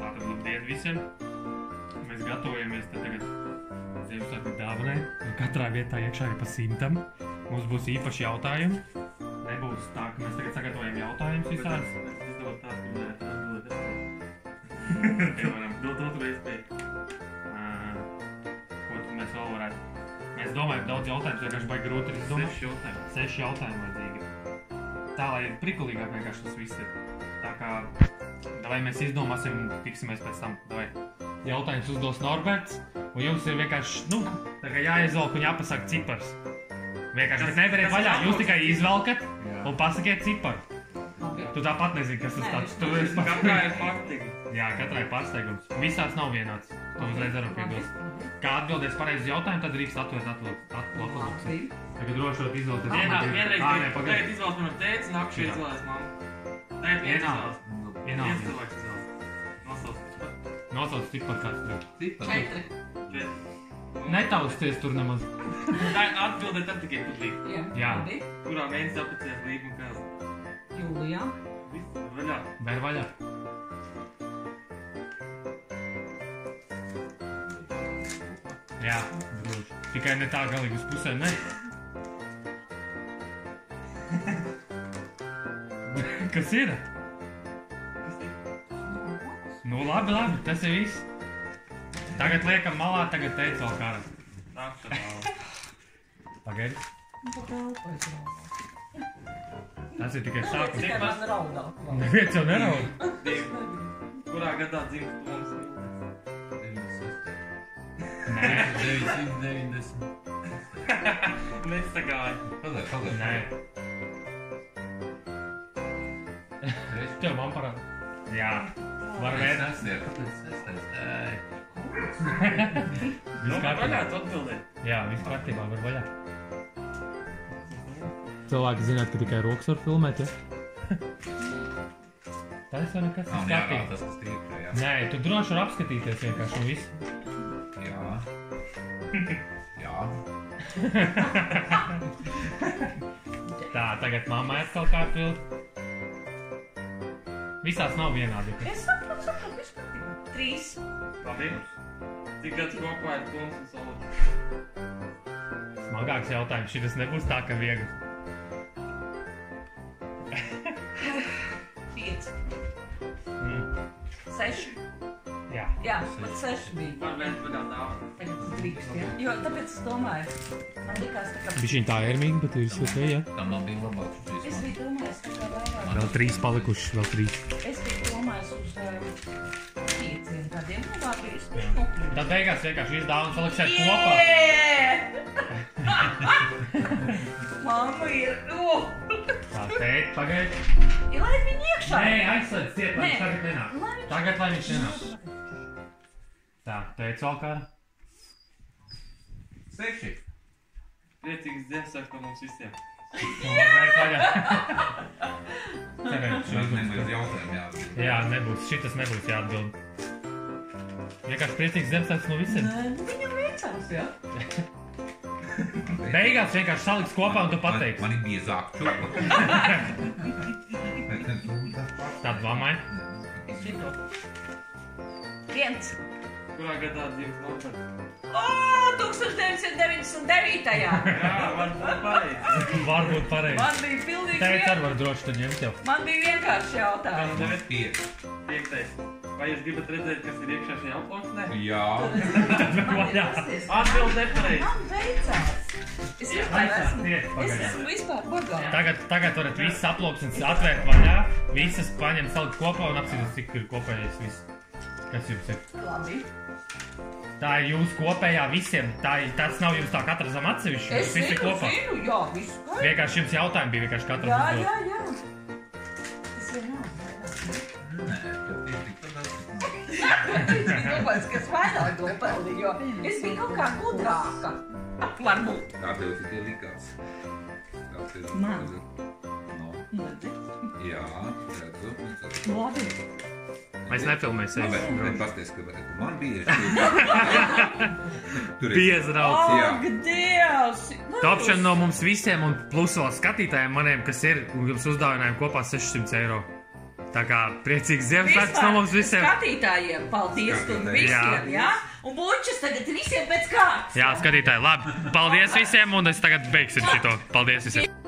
Tātad labdien visiem! Mēs gatavojamies tagad Ziemassvētku dāvanai. Un Katrā vietā iekšā ir pa simtam. Mums būs īpaši jautājumi. Nebūs tā, ka mēs tagad sagatavojam jautājumus visādas. Mēs izdevām tā, ka varētu atbildēt. Piemēram, dot otru iespēju. Ko tad mēs vēl varētu? Mēs domājam, daudz jautājumus vienkārši baigi grūti ir izdomāt. Seši jautājumi. Seši jautājumi vajadzīgi. Tā, lai ir prikulīgāk vienkārši tas viss ir. Tā kā, vai mēs izdomāsim, tiksimies pēc tam, vai jautājums uzdos Norberts, un jums ir vienkārši, nu, tā kā jāizvelk un jāpasaka cipars. Vienkārši, nevariet kas vaļā, jūs tikai izvelkat Jā. un pasakiet ciparu. Labi. Tu tāpat nezini, kas tas tāds. Tu esi Katrā ir fakti. Jā, katrai pārsteigums. Visās nav vienāds. To uzreiz varam piebilst. Kā atbildēs pareizi jautājumu, tad drīkst atvērt. Labi. Tagad drošot izvēlēties. Vienā, vienreiz nē, tagad manam tētis, nākušie Jā. izvēlēs mammu. Tēt viens Vienalga. Viens Vienalga. cilvēks izvēlas. Nosauc. Nosauc cipar kāds tur. Cipars. Četri. Netausties tur nemaz. Tā atbildēt tad tikai putlīgi. Jā. Jā. Labi. Kurā mēnesī apprecējās līga un kāds? Jūlijā. Viss, vaļā. Vēr vaļā. Jā, droši. Tikai ne tā galīgi uz pusēm, ne? Kas ir? Nu labi, labi, tas ir viss. Tagad liekam malā, tagad teicu vēl. Nākšana. Pagaidi. Tas ir tikai sākums. Tikai man raudā. Neviens jau neraud. Divi. Kurā gadā dzimta Toms? Nē, 990. Nesagāja. Pagaid, pagaid. nē. Tev man parāda. Jā. Var vērt. tas ir. Viss Nu, vaļā, kārtībā. Jā, viss kārtībā, var vaļā. Cilvēki zināt, ka tikai rokas var filmēt, ja? Tas jau nekas Nav kārtībā. tas, kas priekšā, jā. Nē, tu droši vari apskatīties vienkārši un viss. Jā. Jā. Tā, tagad mammai atkal kā pild. Visās nav vienādi. Es saprotu, viss. Trīs. Labi. Cik gads kopā ir Toms un Sola? Smagāks jautājums. Šis nebūs tā, ka viegli. Pieci. Mm. Seši. Jā. Jā, pat seši bija. Var vērt vaļā dāvana. Tagad drīkst, ja? Jo tāpēc es domāju, man likās tā kā... Bišķiņ tā ērmīgi, bet viss ok, jā. Tam man bija labāks šis Es biju domājis, ka tā vairāk. Vēl trīs palikušas, vēl trīs. Es biju domājis uz um, Tad beigās vienkārši viss dāvana saliksiet kopā. Mamma ir... Oh! Tā, tēt, pagaidi. Ja lai viņi iekšā! Nē, aizslēdz ciet, lai viņš tagad nenāk. Tagad, lai viņš nenāk. Tā, teicu vēl kādu. Seši. Priecīgs Ziemassvētku no mums visiem. Tagad Tas šis nebūs būs. jautājumi jāatbild. Jā, nebūs. Šitas nebūs jāatbild. Vienkārši priecīgs Ziemassvētku no visiem. Nē, nu viņam veicās, jā. Beigās vienkārši saliks kopā un tu pateiksi. Man, man ir biezāk čukla. Tāda mammai. Zinu. Viens. Kurā gadā dzimta Norberts? O, 1999. Jā, varbūt pareizi. Varbūt pareizi. Man bija pilnīgi Teicu, vien... arī var droši tad ņemt jau. Man bija vienkārši jautājums. Tas ir Pieci. piektais. Vai jūs gribat redzēt, kas ir iekšā šajā aploksnē? Jā. Atbild nepareizi. Man veicās. Es vispār esmu... Es esmu vispār bagāta. Tagad, tagad varat visas aploksnes atvērt vaļā, visas paņemt, salikt kopā un apsīdīt, cik ir kopējais viss. Kas jums ir? Labi. Tā ir jūsu kopējā visiem. Tā tas nav jums tā katra zem atsevišķi. Es visi zinu, kopā. zinu, jā, visu. Vienkārši jums jautājumi bija vienkārši katram Jā, jā, jā. Domāju, ka es vairāk to pelnīju, jo es biju kaut kā gudrāka. Varbūt. Kā tev tikai likās? Kā tev Man. No. Jā, redzu. Labi. Mēs nefilmēsim. Labi, bet pasties, ka. Man bija ir. Piezrauc. Jā. Ak, Dievs! Topšana no mums visiem un plus vēl skatītājiem maniem, kas ir, un jums uzdāvinājumi kopā 600 eiro. Tā kā priecīgs Ziemassvētkus no mums visiem. Skatītājiem, paldies tur visiem, jā? Un bučas tagad visiem pēc kārtas. Jā, skatītāji, labi. Paldies visiem, un es tagad beigsim šito. Paldies visiem!